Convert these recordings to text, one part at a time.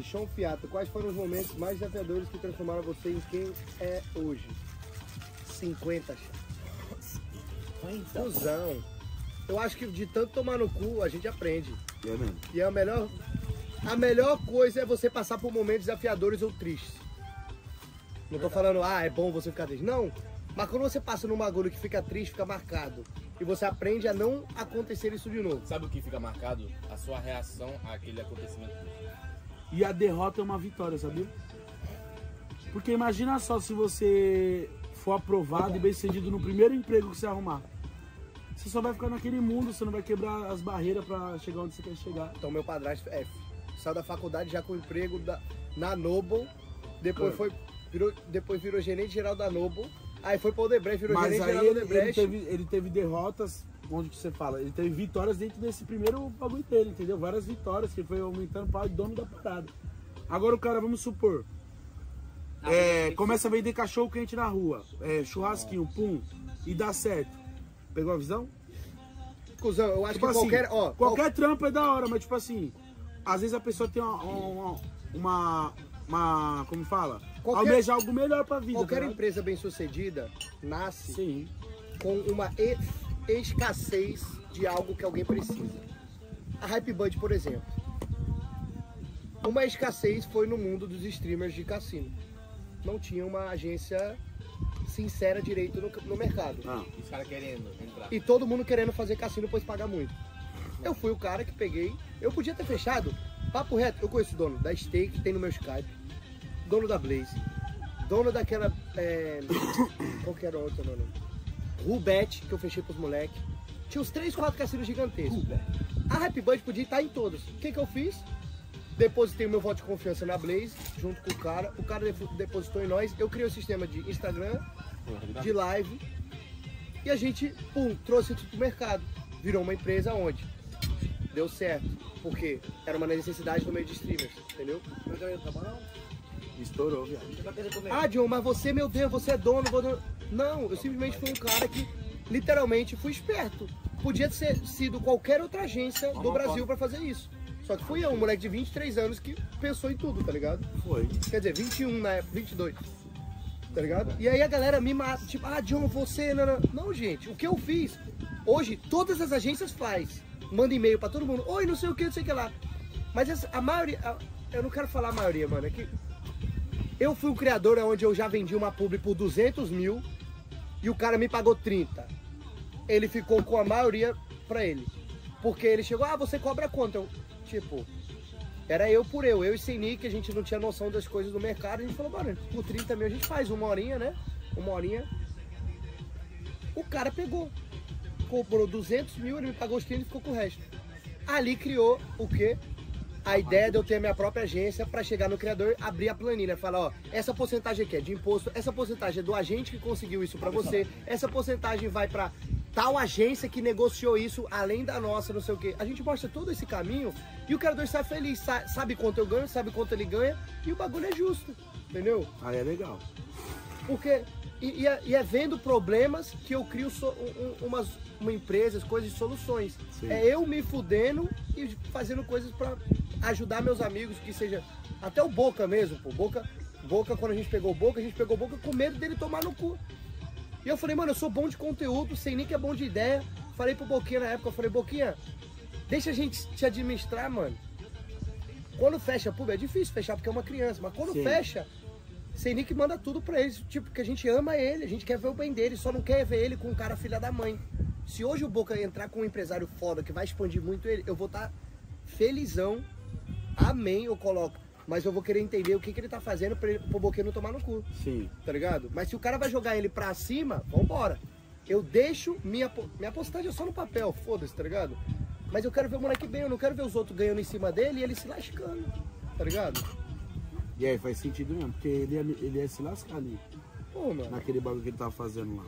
Sean Fiato, quais foram os momentos mais desafiadores que transformaram você em quem é hoje? 50, Cusão. Eu acho que de tanto tomar no cu, a gente aprende. É mesmo. E a melhor, a melhor coisa é você passar por momentos desafiadores ou tristes. Não tô falando, ah, é bom você ficar triste. Não. Mas quando você passa num bagulho que fica triste, fica marcado. E você aprende a não acontecer isso de novo. Sabe o que fica marcado? A sua reação àquele acontecimento. E a derrota é uma vitória, sabia? Porque imagina só se você for aprovado e bem sucedido no primeiro emprego que você arrumar. Você só vai ficar naquele mundo, você não vai quebrar as barreiras pra chegar onde você quer chegar. Então meu padrasto é, saiu da faculdade já com emprego da, na Noble, depois Ah. foi virou, depois virou gerente geral da Noble, aí foi pro Odebrecht, virou Mas gerente geral do ele, ele, Odebrecht. teve, ele teve derrotas, onde que você fala? Ele teve vitórias dentro desse primeiro bagulho dele, entendeu? Várias vitórias, que foi aumentando para o dono da parada. Agora o cara, vamos supor, é, começa a vender cachorro quente na rua, é, churrasquinho, pum, e dá certo. Pegou a visão? Cusão, eu acho Tipo que assim, qualquer, ó, qualquer trampo é da hora, mas tipo assim, às vezes a pessoa tem uma, uma, uma, uma- como fala? Qualquer- Almejar algo melhor pra vida. qualquer tá empresa bem sucedida nasce Sim. com uma e- escassez de algo que alguém precisa. A Hype Bud, por exemplo. Uma escassez foi no mundo dos streamers de cassino. Não tinha uma agência sincera direito no, no mercado. Ah, Os caras querendo entrar. E todo mundo querendo fazer cassino, pois paga muito. Eu fui o cara que peguei. Eu podia ter fechado. Papo reto, eu conheço o dono da Steak, tem no meu Skype. Dono da Blaze. Dono daquela. É, qual que era o outro nome? Rubet, que eu fechei pros moleques. Tinha uns 3, 4 cassinos gigantescos. A Happy Bud podia estar em todos. O que, que eu fiz? Depositei o meu voto de confiança na Blaze, junto com o cara. O cara depo- depositou em nós. Eu criei o sistema de Instagram, de live. E a gente, pum, trouxe tudo pro mercado. Virou uma empresa onde deu certo. Porque era uma necessidade no meio de streamers, entendeu? Estourou, viado. Ah, John, mas você, meu Deus, você é dono, vou dono. Não, eu simplesmente fui um cara que literalmente fui esperto. Podia ter sido qualquer outra agência do Brasil pra fazer isso. Só que fui eu, um moleque de 23 anos que pensou em tudo, tá ligado? Foi. Quer dizer, 21 na época, 22. Tá ligado? E aí a galera me mata, tipo, ah, John, você. Não, não. não, gente, o que eu fiz? Hoje, todas as agências faz. Manda e-mail pra todo mundo. Oi, não sei o que, não sei o que lá. Mas essa- a maioria. a- eu não quero falar a maioria, mano. É que. Eu fui o criador onde eu já vendi uma publi por 200 mil e o cara me pagou 30. Ele ficou com a maioria pra ele. Porque ele chegou, ah, você cobra quanto? Eu, tipo, era eu por eu, eu e sem Nick, a gente não tinha noção das coisas do mercado. A gente falou, mano, por 30 mil a gente faz uma horinha, né? Uma horinha. O cara pegou. Cobrou 200 mil, ele me pagou os 30 e ficou com o resto. Ali criou o quê? A ideia de eu ter a minha própria agência para chegar no criador, abrir a planilha, falar, ó, essa porcentagem aqui é de imposto, essa porcentagem é do agente que conseguiu isso para você, essa porcentagem vai para tal agência que negociou isso além da nossa, não sei o quê. A gente mostra todo esse caminho e o criador está feliz, sa- sabe quanto eu ganho, sabe quanto ele ganha e o bagulho é justo, entendeu? Aí é legal. Porque. E, e é, e é vendo problemas que eu crio so- um- um- umas uma empresas, coisas, soluções. Sim. É eu me fudendo e fazendo coisas pra ajudar meus amigos, que seja. Até o Boca mesmo, pô. Boca, Boca, quando a gente pegou Boca, a gente pegou Boca com medo dele tomar no cu. E eu falei, mano, eu sou bom de conteúdo, sei nem que é bom de ideia. Falei pro Boquinha na época, eu falei, Boquinha, deixa a gente te administrar, mano. Quando fecha a pub, é difícil fechar porque é uma criança, mas quando Sim. fecha, sem Nick manda tudo pra eles. Tipo, que a gente ama ele, a gente quer ver o bem dele, só não quer ver ele com um cara filha da mãe. Se hoje o Boca entrar com um empresário foda que vai expandir muito ele, eu vou estar felizão. Amém, eu coloco. Mas eu vou querer entender o que, que ele tá fazendo pra ele, pro Boquinha não tomar no cu Sim. tá ligado? Mas se o cara vai jogar ele pra cima, vambora. Eu deixo minha, minha postagem é só no papel, foda-se, tá ligado? Mas eu quero ver o moleque bem, eu não quero ver os outros ganhando em cima dele e ele se lascando, tá ligado? E aí faz sentido mesmo, porque ele ia, ele ia se lascar ali, Pô, mano. naquele bagulho que ele tava fazendo lá.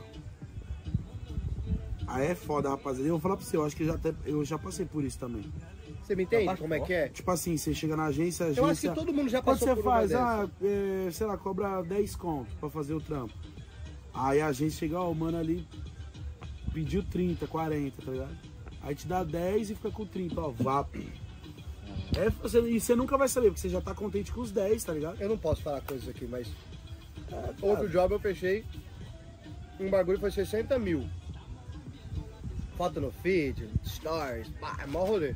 Aí é foda, rapaziada. Eu vou falar pra você, eu acho que eu já, até, eu já passei por isso também. Você me entende como é que é? Tipo assim, você chega na agência, a agência... Eu acho que todo mundo já Quando passou você por uma faz, dessas. ah, é, sei lá, cobra 10 conto pra fazer o trampo. Aí a gente chega, ó, o mano ali pediu 30, 40, tá ligado? Aí te dá 10 e fica com 30, ó, VAP. É, você, e você nunca vai saber, porque você já tá contente com os 10, tá ligado? Eu não posso falar coisas aqui, mas É, outro job eu fechei. Um bagulho foi 60 mil. Foto no feed, stories, pá, é mó rolê.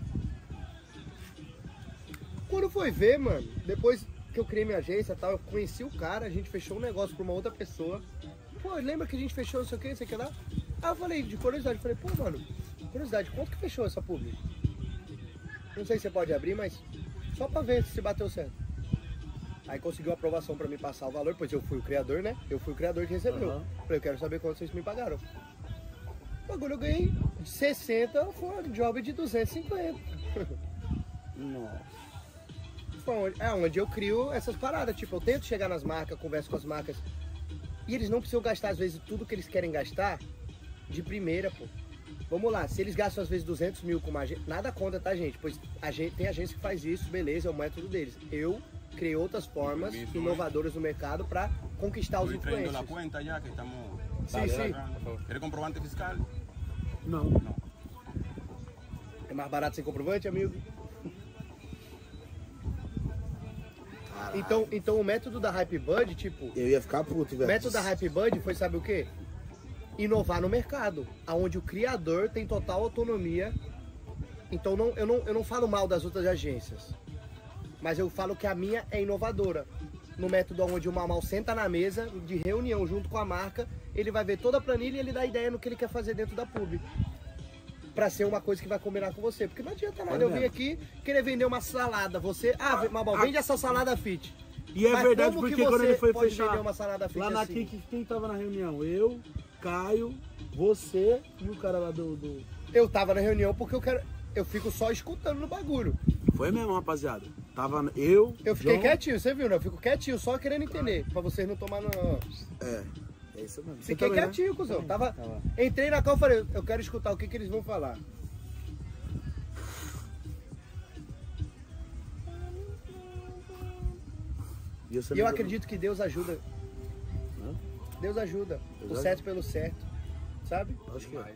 Quando foi ver, mano, depois que eu criei minha agência e tal, eu conheci o cara, a gente fechou um negócio pra uma outra pessoa. Pô, lembra que a gente fechou não sei o que, não sei o que lá? Aí eu falei, de curiosidade, falei, pô, mano, curiosidade, quanto que fechou essa publi? Não sei se você pode abrir, mas só pra ver se bateu certo. Aí conseguiu aprovação pra me passar o valor, pois eu fui o criador, né? Eu fui o criador que recebeu. Aham. Falei, eu quero saber quanto vocês me pagaram. O bagulho eu ganhei de 60, foi um job de 250. Nossa. Foi onde, é onde eu crio essas paradas. Tipo, eu tento chegar nas marcas, converso com as marcas. E eles não precisam gastar, às vezes, tudo que eles querem gastar de primeira, pô. Vamos lá, se eles gastam às vezes 200 mil com uma agência, nada contra, tá, gente? Pois a gente, tem agência que faz isso, beleza, é o método deles. Eu criei outras formas inovadoras no mercado para conquistar os influencers. cuenta ya que estamos. Sí, sí. sacando. ¿Quiere comprobante fiscal? Não. No. É mais barato sem comprovante, amigo? Então, então o método da Hype Bud, tipo, Eu ia ficar puto, O velho. método da Hype Bud foi, sabe o quê? Inovar no mercado, aonde o criador tem total autonomia. Então não, eu, não, eu não falo mal das outras agências, mas eu falo que a minha é inovadora. No método onde o Mamal senta na mesa de reunião junto com a marca, ele vai ver toda a planilha e ele dá ideia no que ele quer fazer dentro da pub. Pra ser uma coisa que vai combinar com você. Porque não adianta nada eu vir aqui querer vender uma salada. Você, ah, Mamal, vende essa salada fit. E é Mas verdade porque quando você ele foi pode fechar vender uma salada fit lá na assim? Kik, quem tava na reunião? Eu, Caio, você e o cara lá do, do- Eu tava na reunião porque eu quero. Eu fico só escutando no bagulho. Foi mesmo, rapaziada. Tava eu, Eu fiquei John, quietinho, você viu, né? Eu fico quietinho, só querendo entender. Pra vocês não tomarem no. É, é isso mesmo. Fiquei também, né? quietinho, cuzão. Tava... Tava. Entrei na cal e falei, eu quero escutar o que, que eles vão falar. E eu deu- acredito que Deus ajuda. Hã? Deus ajuda. Deus o certo pelo certo. Sabe? Acho que é.